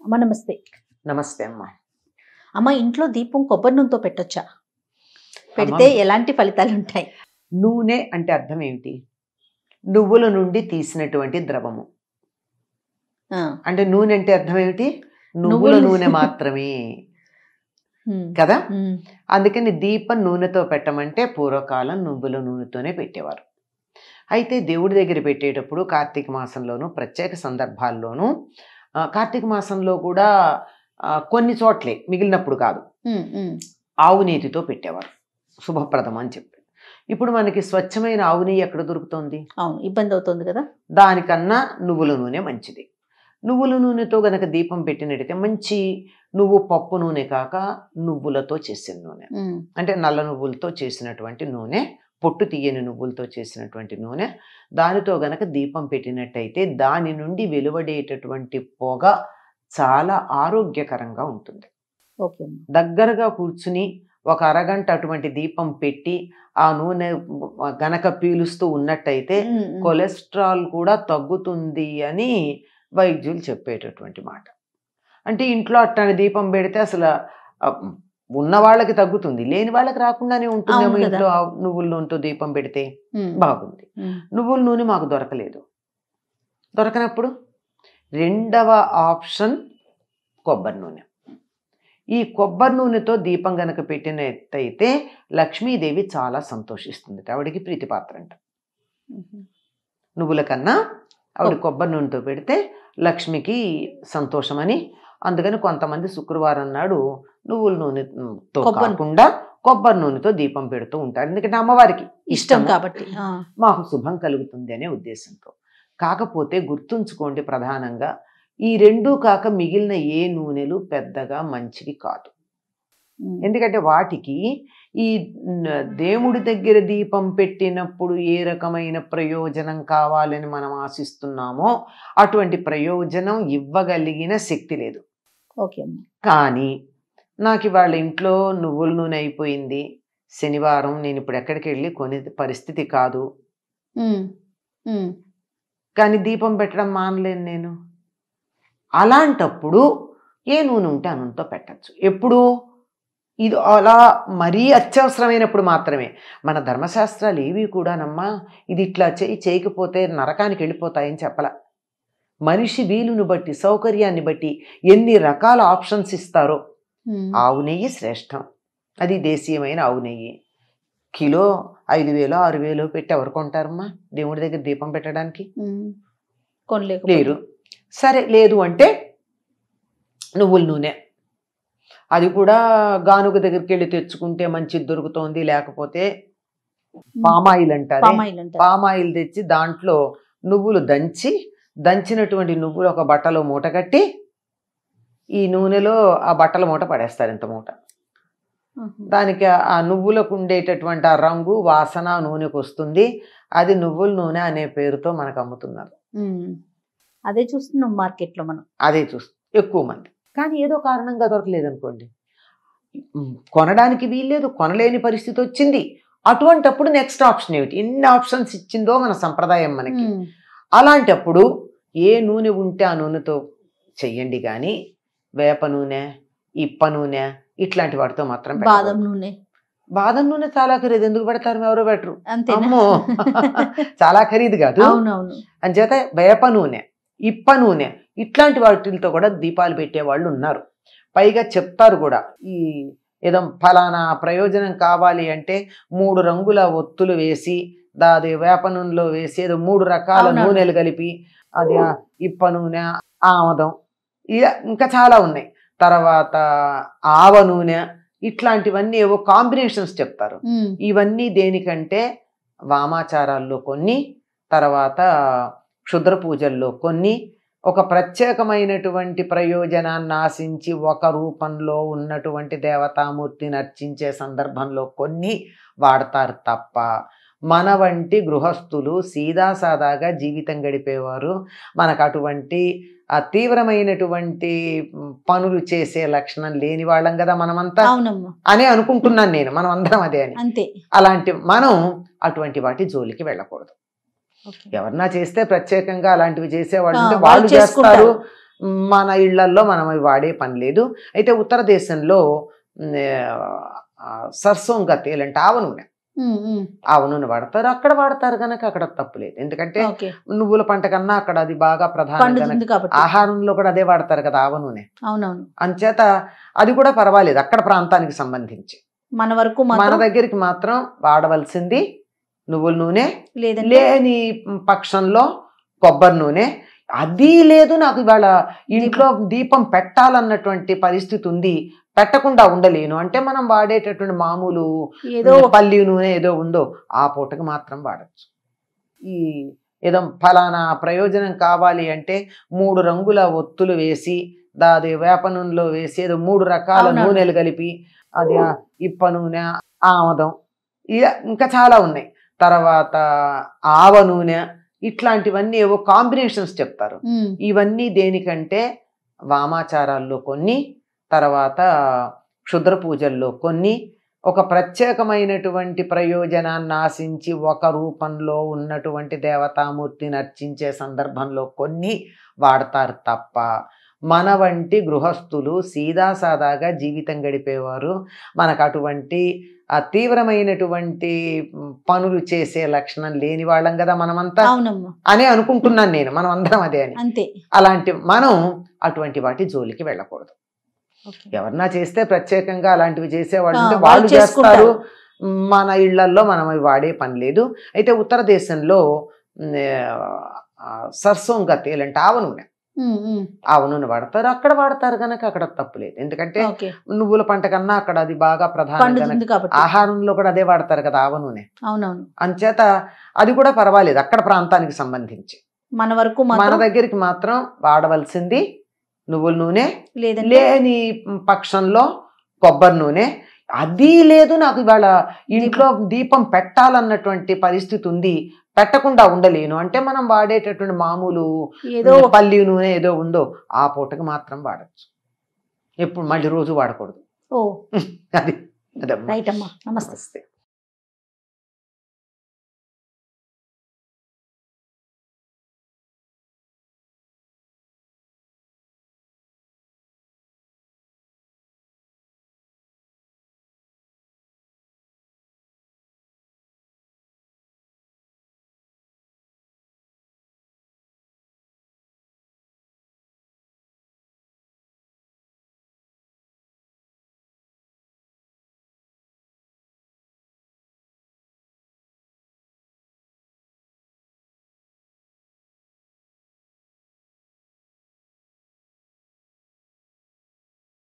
అమ్మ నమస్తే నమస్తే అమ్మా. అమ్మ ఇంట్లో దీపం కొబ్బరి నూనెతో పెట్టొచ్చా? పెడితే. ఎలాంటి ఫలితాలు ఉంటాయి? నూనె అంటే అర్థం ఏమిటి? నువ్వుల నుండి తీసినటువంటి ద్రవము. అంటే నూనె అంటే అర్థం ఏమిటి? నువ్వుల. నూనె. మాత్రమే. కదా? అందుకని దీపం నూనెతో పెట్టమంటే పూర్వకాలం నువ్వుల నూనెతోనే పెట్టేవారు. అయితే దేవుడి దగ్గర పెట్టేటప్పుడు కార్తీక మాసంలోను ప్రత్యేక సందర్భాల్లోనూ కార్తీక మాసంలో కూడా కొన్ని చోట్లే మిగిలినప్పుడు కాదు. ఆవు నీతితో పెట్టేవారు. శుభప్రదం అని చెప్పి ఇప్పుడు మనకి స్వచ్ఛమైన ఆవు నెయ్యి ఎక్కడ దొరుకుతుంది? అవును ఇబ్బంది అవుతుంది కదా? దానికన్నా నువ్వుల నూనె మంచిది. నువ్వుల నూనెతో గనక దీపం పెట్టినట్టయితే మంచి నువ్వు పప్పు నూనె కాక నువ్వులతో చేసిన నూనె. అంటే నల్ల నువ్వులతో చేసినటువంటి నూనె పొట్టు తీయని నువ్వులతో చేసినటువంటి నూనె దానితో గనక దీపం పెట్టినట్టయితే దాని నుండి వెలువడేటటువంటి పొగ చాలా ఆరోగ్యకరంగా ఉంటుంది. దగ్గరగా కూర్చుని ఒక అరగంట అటువంటి దీపం పెట్టి ఆ నూనె గనక పీలుస్తూ ఉన్నట్టయితే కొలెస్ట్రాల్ కూడా తగ్గుతుంది అని వైద్యులు చెప్పేటటువంటి మాట. అంటే ఇంట్లో అట్లాంటి దీపం పెడితే అసలు ఉన్న వాళ్ళకి తగ్గుతుంది. లేని వాళ్ళకి రాకుండానే ఉంటుందేమో. ఇంట్లో నువ్వుల నూనెతో దీపం పెడితే బాగుంది. నువ్వుల నూనె మాకు దొరకలేదు. దొరకనప్పుడు రెండవ ఆప్షన్ కొబ్బరి నూనె. ఈ కొబ్బరి నూనెతో దీపం గనక పెట్టినట్టయితే లక్ష్మీదేవి చాలా సంతోషిస్తుంది. ఆవిడికి ప్రీతిపాత్ర అంట. నువ్వుల కన్నా ఆవిడ కొబ్బరి నూనెతో పెడితే లక్ష్మికి సంతోషమని అందుకని కొంతమంది శుక్రవారం నాడు నువ్వుల నూనెతో కాకుండా కొబ్బరి నూనెతో దీపం పెడుతూ ఉంటారు. ఎందుకంటే అమ్మవారికి ఇష్టం కాబట్టి మాకు శుభం కలుగుతుంది అనే ఉద్దేశంతో. కాకపోతే గుర్తుంచుకోండి ప్రధానంగా ఈ రెండూ కాక మిగిలిన ఏ నూనెలు పెద్దగా మంచివి కాదు. ఎందుకంటే వాటికి ఈ దేవుడి దగ్గర దీపం పెట్టినప్పుడు ఏ రకమైన ప్రయోజనం కావాలని మనం ఆశిస్తున్నామో అటువంటి ప్రయోజనం ఇవ్వగలిగిన శక్తి లేదు. ఓకే అమ్మ. కానీ నాకు ఇవాళ ఇంట్లో నువ్వుల నూనె అయిపోయింది. శనివారం నేను ఇప్పుడు ఎక్కడికి వెళ్ళి కొనే పరిస్థితి కాదు. కానీ దీపం పెట్టడం మానలేను నేను. అలాంటప్పుడు ఏ నూనె ఉంటే ఆ నూనెతో పెట్టచ్చు. ఎప్పుడు? ఇది అలా మరీ అత్యవసరమైనప్పుడు మాత్రమే. మన ధర్మశాస్త్రాలు ఏవి కూడానమ్మా ఇది ఇట్లా చేయి చేయకపోతే నరకానికి వెళ్ళిపోతాయని చెప్పల. మనిషి వీలును బట్టి సౌకర్యాన్ని బట్టి ఎన్ని రకాల ఆప్షన్స్ ఇస్తారో ఆవు నెయ్యి శ్రేష్టం. అది దేశీయమైన ఆవు నెయ్యి. కిలో ఐదు వేలు ఆరు వేలు పెట్టి ఎవరు కొంటారమ్మా? దేవుడి దగ్గర దీపం పెట్టడానికి? లేరు సరే లేదు అంటే నువ్వుల నూనె. అది కూడా గానుగ దగ్గరికి వెళ్ళి తెచ్చుకుంటే మంచిది దొరుకుతోంది లేకపోతే పామాయిల్ అంటారు. పామాయిల్ తెచ్చి దాంట్లో నువ్వులు దంచి దంచినటువంటి నువ్వులు ఒక బట్టలో మూట కట్టి ఈ నూనెలో ఆ బట్టల మూట పడేస్తారు ఇంత మూట. దానికి ఆ నువ్వులకు ఉండేటటువంటి ఆ రంగు వాసన నూనెకు వస్తుంది. అది నువ్వుల నూనె అనే పేరుతో మనకు అమ్ముతున్నారు. అదే చూస్తున్నాం మార్కెట్లో మనం. అదే చూస్తూ ఎక్కువ మంది. కానీ ఏదో కారణంగా దొరకలేదు అనుకోండి కొనడానికి వీల్లేదు కొనలేని పరిస్థితి వచ్చింది. అటువంటప్పుడు నెక్స్ట్ ఆప్షన్ ఏమిటి? ఎన్ని ఆప్షన్స్ ఇచ్చిందో మన సంప్రదాయం మనకి. అలాంటప్పుడు ఏ నూనె ఉంటే ఆ నూనెతో చెయ్యండి కానీ వేప నూనె ఇప్ప నూనె ఇట్లాంటి వాటితో మాత్రం బాదం. నూనె. బాదం నూనె చాలా ఖరీదు. ఎందుకు పెడతారు ఎవరో పెట్టరు. అమ్మో! చాలా ఖరీదు కాదు. అవునవును. అంచేత వేప నూనె ఇప్ప నూనె ఇట్లాంటి వాటితో కూడా దీపాలు పెట్టే వాళ్ళు ఉన్నారు. పైగా చెప్తారు కూడా ఈ ఏదో ఫలానా ప్రయోజనం కావాలి అంటే మూడు రంగుల ఒత్తులు వేసి దాది వేప నూనెలో వేసి ఏదో మూడు రకాల. నూనెలు కలిపి అది ఇప్ప నూనె ఆమదం ఇలా ఇంకా చాలా ఉన్నాయి. తర్వాత ఆవ నూనె ఇట్లాంటివన్నీ ఏవో కాంబినేషన్స్ చెప్తారు. ఇవన్నీ దేనికంటే వామాచారాల్లో కొన్ని తర్వాత క్షుద్ర పూజల్లో కొన్ని ఒక ప్రత్యేకమైనటువంటి ప్రయోజనాన్ని ఆశించి ఒక రూపంలో ఉన్నటువంటి దేవతామూర్తిని అర్చించే సందర్భంలో కొన్ని వాడతారు తప్ప మన వంటి గృహస్థులు సీదాసాదాగా జీవితం గడిపేవారు. మనకు అటువంటి ఆ తీవ్రమైనటువంటి పనులు చేసే లక్షణం లేని వాళ్ళం కదా మనమంతా అనే అనుకుంటున్నాను నేను. మనం అందరం అదే అని. అంతే. అలాంటి మనం అటువంటి వాటి జోలికి వెళ్ళకూడదు. ఎవరన్నా చేస్తే ప్రత్యేకంగా అలాంటివి చేసేవాళ్ళు వాళ్ళు చేస్తారు. మన ఇళ్ళల్లో మనం వాడే పని లేదు. అయితే ఉత్తర దేశంలో సర్సోంగా తేల్ అంటే ఆవ నూనె నూనె వాడతారు. అక్కడ వాడతారు కనుక అక్కడ తప్పు లేదు ఎందుకంటే నువ్వుల పంట కన్నా అక్కడ అది బాగా ప్రధానం కనుక పండుతుంది కాబట్టి. ఆహారంలో కూడా అదే వాడతారు కదా ఆవ నూనె. అవునవును. అంచేత అది కూడా పర్వాలేదు. అక్కడ ప్రాంతానికి సంబంధించి. మన వరకు మన దగ్గరికి మాత్రం వాడవలసింది నువ్వుల నూనె లేని పక్షంలో కొబ్బరి నూనె అది లేదు నాకు ఇవాళ ఇంట్లో దీపం పెట్టాలన్నటువంటి పరిస్థితి ఉంది. పెట్టకుండా ఉండలేను. అంటే మనం వాడేటటువంటి మామూలు ఏదో పల్లి నూనె ఏదో ఉందో ఆ పూటకి మాత్రం వాడచ్చు. ఈ ఏదో ఫలానా ప్రయోజనం కావాలి అంటే మూడు రంగుల ఒత్తులు వేసి దాది వేప నూనెలో వేసి ఏదో మూడు రకాల. నూనెలు కలిపి అది ఇప్ప నూనె ఆమదం ఇంకా చాలా ఉన్నాయి. తర్వాత ఆవ నూనె ఇట్లాంటివన్నీ ఏవో కాంబినేషన్స్ చెప్తారు. ఇవన్నీ దేనికంటే వామాచారాల్లో కొన్ని తర్వాత క్షుద్ర పూజల్లో కొన్ని ఒక ప్రత్యేకమైనటువంటి ప్రయోజనాన్ని ఆశించి ఒక రూపంలో ఉన్నటువంటి దేవతామూర్తిని అర్చించే సందర్భంలో కొన్ని వాడతారు తప్ప మన వంటి గృహస్థులు సీదాసాదాగా జీవితం గడిపేవారు మనకు అటువంటి ఆ తీవ్రమైనటువంటి పనులు చేసే లక్షణం లేని వాళ్ళం కదా మనమంతా అనే అనుకుంటున్నాను నేను. మనం అందరం అదే అని. అంతే. అలాంటి మనం అటువంటి వాటి జోలికి వెళ్ళకూడదు. ఎవరన్నా చేస్తే ప్రత్యేకంగా అలాంటివి చేసేవాళ్ళు వాళ్ళు చేస్తారు. మన ఇళ్ళల్లో మనం వాడే పని లేదు. అయితే ఉత్తర దేశంలో సర్సోంగా తేల్ అంటే ఆవ నూనె నూనె వాడతారు. అక్కడ వాడతారు కనుక అక్కడ తప్పు లేదు ఎందుకంటే నువ్వుల పంట కన్నా అక్కడ అది బాగా ప్రధానం ఆహారంలో కూడా అదే వాడతారు కదా ఆవ నూనె. అవునవును. అంచేత అది కూడా పర్వాలేదు. అక్కడ ప్రాంతానికి సంబంధించి. మన వరకు మన దగ్గరికి మాత్రం వాడవలసింది నువ్వుల నూనె. లేని పక్షంలో కొబ్బరి నూనె. అది లేదు నాకు ఇవాళ ఇంట్లో దీపం పెట్టాలన్నటువంటి పరిస్థితి ఉంది. పెట్టకుండా ఉండలేను. అంటే మనం వాడేటటువంటి మామూలు ఏదో పల్లి నూనె ఏదో ఉందో ఆ పూటకి మాత్రం వాడచ్చు. ఎప్పుడు మళ్ళీ రోజు వాడకూడదు. ఓ. అది. రైట్ అమ్మా. నమస్తే.